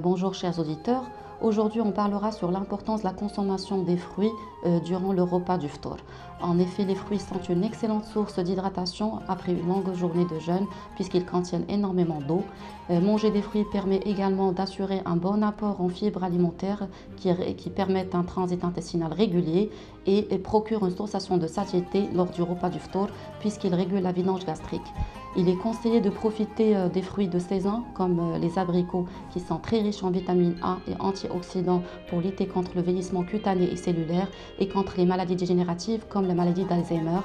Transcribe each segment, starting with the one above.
Bonjour chers auditeurs, aujourd'hui on parlera sur l'importance de la consommation des fruits euh, durant le repas du ftour. En effet, les fruits sont une excellente source d'hydratation après une longue journée de jeûne puisqu'ils contiennent énormément d'eau. Euh, manger des fruits permet également d'assurer un bon apport en fibres alimentaires qui, permettent un transit intestinal régulier et, procurent une sensation de satiété lors du repas du ftour puisqu'ils régulent la vidange gastrique. Il est conseillé de profiter euh, des fruits de saison comme les abricots qui sont très riches en vitamine A et antioxydants pour lutter contre le vieillissement cutané et cellulaire et contre les maladies dégénératives comme la maladie d'Alzheimer.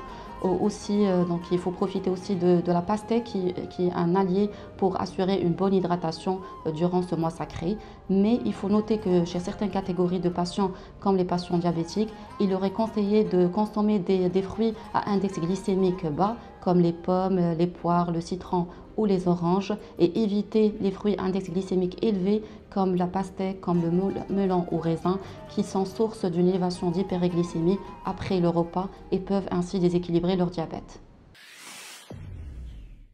Euh, il faut profiter aussi de, la pastèque qui, est un allié pour assurer une bonne hydratation euh, durant ce mois sacré. Mais il faut noter que chez certaines catégories de patients, comme les patients diabétiques, il aurait conseillé de consommer des, des fruits à index glycémique bas, comme les pommes, les poires, le citron ou les oranges, et éviter les fruits index glycémique élevés comme la pastèque, comme le melon ou raisin, qui sont source d'une élévation d'hyperglycémie après le repas et peuvent ainsi déséquilibrer leur diabète.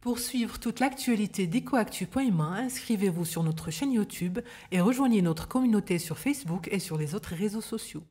Pour suivre toute l'actualité d'EcoActu.ma, inscrivez-vous sur notre chaîne YouTube et rejoignez notre communauté sur Facebook et sur les autres réseaux sociaux.